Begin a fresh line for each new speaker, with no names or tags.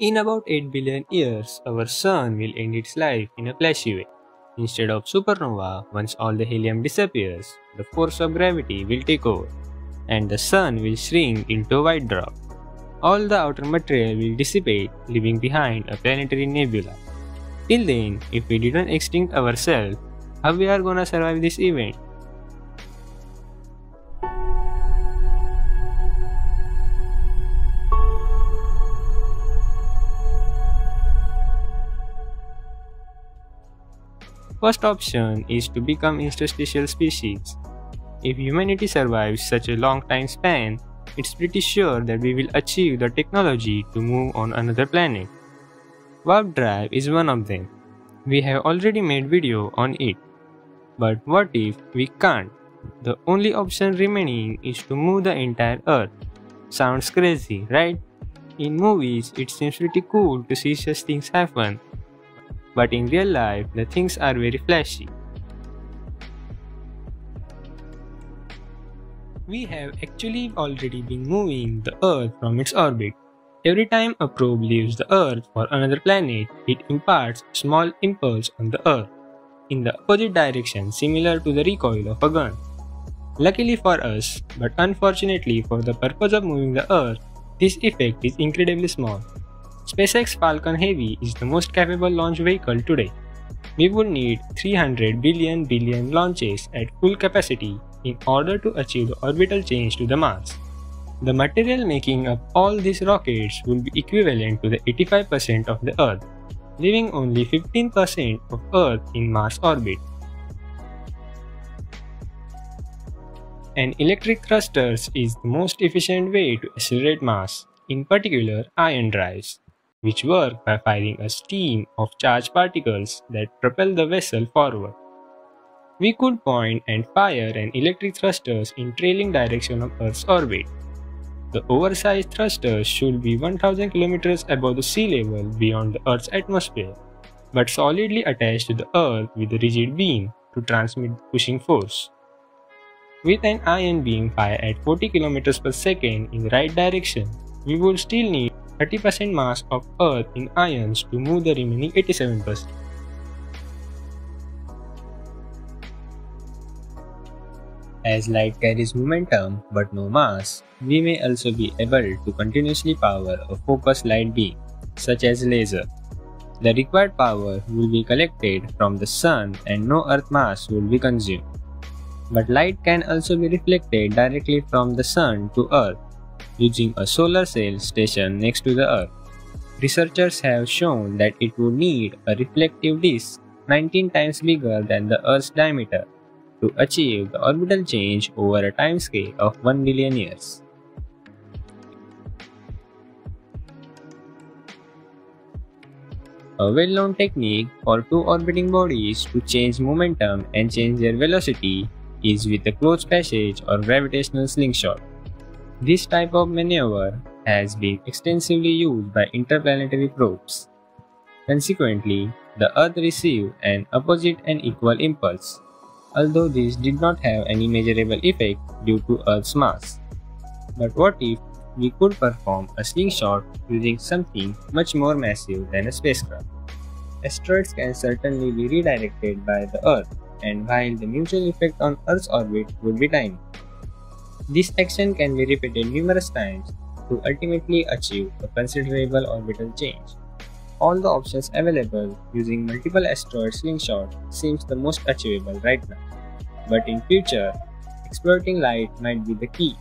In about 8 billion years, our Sun will end its life in a flashy way. Instead of supernova, once all the helium disappears, the force of gravity will take over, and the Sun will shrink into a white dwarf. All the outer material will dissipate, leaving behind a planetary nebula. Till then, if we didn't extinct ourselves, how we are gonna survive this event? First option is to become interstellar species. If humanity survives such a long time span, it's pretty sure that we will achieve the technology to move on another planet. Warp drive is one of them. We have already made video on it. But what if we can't? The only option remaining is to move the entire Earth. Sounds crazy, right? In movies, it seems pretty cool to see such things happen, but in real life, the things are very flashy. We have actually already been moving the Earth from its orbit. Every time a probe leaves the Earth for another planet, it imparts a small impulse on the Earth in the opposite direction similar to the recoil of a gun. Luckily for us, but unfortunately for the purpose of moving the Earth, this effect is incredibly small. SpaceX Falcon Heavy is the most capable launch vehicle today. We would need 300 billion billion launches at full capacity in order to achieve the orbital change to the Mars. The material making up all these rockets will be equivalent to the 85% of the Earth, leaving only 15% of Earth in Mars orbit. An electric thrusters is the most efficient way to accelerate mass, in particular ion drives which work by firing a stream of charged particles that propel the vessel forward. We could point and fire an electric thrusters in trailing direction of Earth's orbit. The oversized thrusters should be 1000 km above the sea level beyond the Earth's atmosphere, but solidly attached to the Earth with a rigid beam to transmit pushing force. With an ion beam fired at 40 km per second in the right direction, we would still need 30% mass of Earth in ions to move the remaining 87%. As light carries momentum but no mass, we may also be able to continuously power a focused light beam, such as laser. The required power will be collected from the sun and no earth mass will be consumed. But light can also be reflected directly from the sun to earth using a solar sail station next to the Earth. Researchers have shown that it would need a reflective disk 19 times bigger than the Earth's diameter to achieve the orbital change over a timescale of 1 billion years. A well-known technique for two orbiting bodies to change momentum and change their velocity is with a closed passage or gravitational slingshot. This type of maneuver has been extensively used by interplanetary probes. Consequently, the Earth received an opposite and equal impulse, although this did not have any measurable effect due to Earth's mass. But what if we could perform a slingshot using something much more massive than a spacecraft? Asteroids can certainly be redirected by the Earth, and while the mutual effect on Earth's orbit would be tiny, this action can be repeated numerous times to ultimately achieve a considerable orbital change. All the options available using multiple asteroid slingshot seems the most achievable right now. But in future, exploiting light might be the key